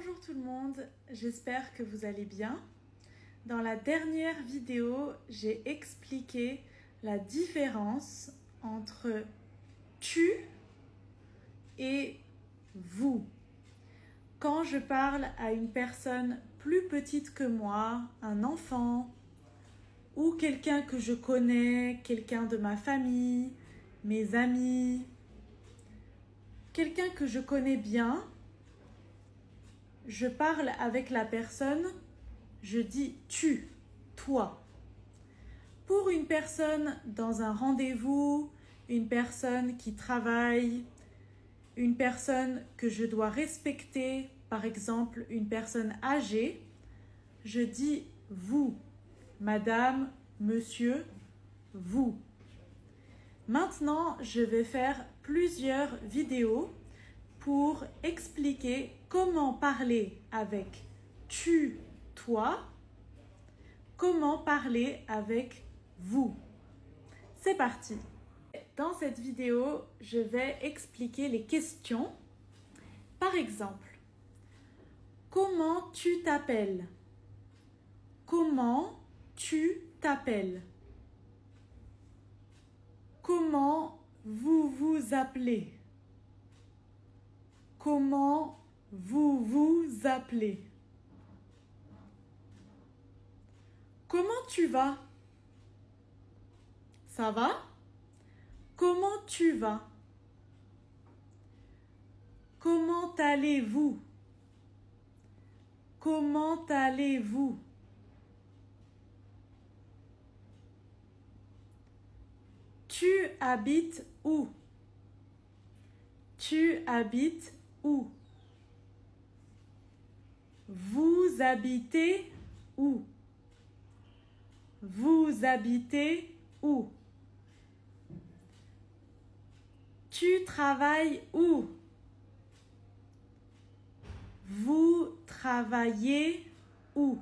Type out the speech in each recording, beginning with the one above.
Bonjour tout le monde, j'espère que vous allez bien. Dans la dernière vidéo, j'ai expliqué la différence entre tu et vous. Quand je parle à une personne plus petite que moi, un enfant, ou quelqu'un que je connais, quelqu'un de ma famille, mes amis, quelqu'un que je connais bien, je parle avec la personne, je dis tu, toi. Pour une personne dans un rendez-vous, une personne qui travaille, une personne que je dois respecter, par exemple une personne âgée, je dis vous, madame, monsieur, vous. Maintenant, je vais faire plusieurs vidéos pour expliquer comment parler avec tu, toi, comment parler avec vous. C'est parti. Dans cette vidéo, je vais expliquer les questions. Par exemple, comment tu t'appelles? Comment tu t'appelles? Comment vous vous appelez? Comment vous vous appelez? Comment tu vas? Ça va? Comment tu vas? Comment allez-vous? Comment allez-vous? Tu habites où? Tu habites Vous habitez où? Vous habitez où? Tu travailles où? Vous travaillez où?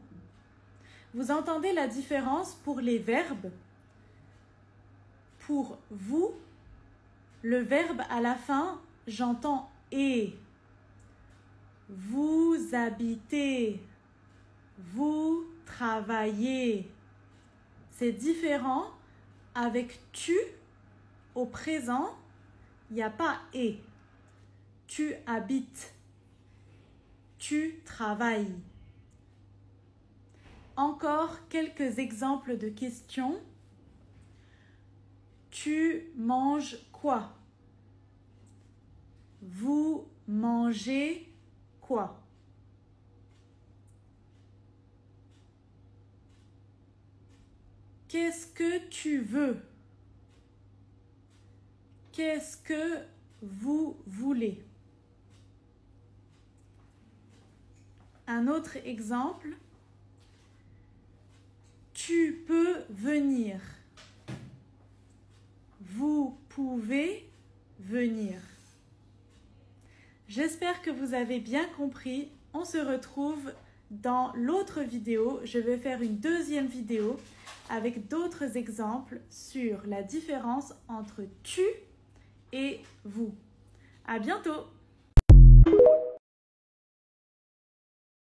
Vous entendez la différence pour les verbes? Pour vous, le verbe à la fin, j'entends et. Vous habitez. Vous travaillez. C'est différent avec tu au présent, il n'y a pas et. Tu habites. Tu travailles. Encore quelques exemples de questions. Tu manges quoi? Vous mangez Qu'est-ce que tu veux? Qu'est-ce que vous voulez? Un autre exemple. Tu peux venir. Vous pouvez venir. J'espère que vous avez bien compris. On se retrouve dans l'autre vidéo. Je vais faire une deuxième vidéo avec d'autres exemples sur la différence entre tu et vous. À bientôt!